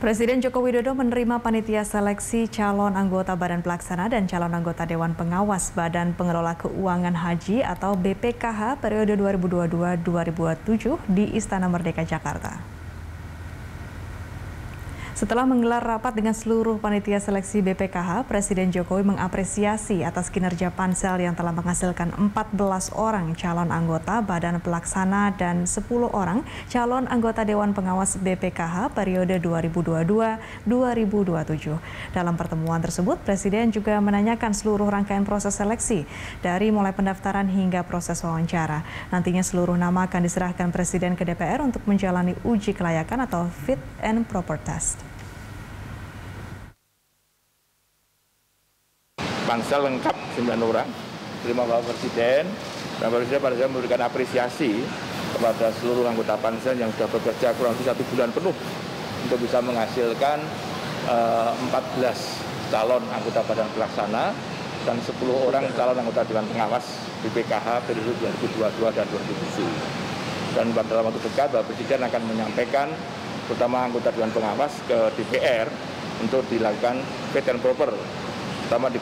Presiden Joko Widodo menerima panitia seleksi calon anggota Badan Pelaksana dan calon anggota Dewan Pengawas Badan Pengelola Keuangan Haji atau BPKH periode 2022-2027 di Istana Merdeka Jakarta. Setelah menggelar rapat dengan seluruh panitia seleksi BPKH, Presiden Jokowi mengapresiasi atas kinerja pansel yang telah menghasilkan 14 orang calon anggota Badan Pelaksana dan 10 orang calon anggota Dewan Pengawas BPKH periode 2022-2027. Dalam pertemuan tersebut, Presiden juga menanyakan seluruh rangkaian proses seleksi dari mulai pendaftaran hingga proses wawancara. Nantinya seluruh nama akan diserahkan Presiden ke DPR untuk menjalani uji kelayakan atau fit and proper test. Pansel lengkap 9 orang terima Bapak Presiden Bapak Presiden pada saya memberikan apresiasi kepada seluruh anggota pansel yang sudah bekerja kurang lebih satu bulan penuh untuk bisa menghasilkan uh, eh, 14 calon anggota badan pelaksana dan 10 orang calon anggota Dewan Pengawas BPKH periode 2022 dan 2027. Dan pada waktu dekat Bapak Presiden akan menyampaikan terutama anggota Dewan Pengawas ke DPR untuk dilakukan fit and proper, terutama di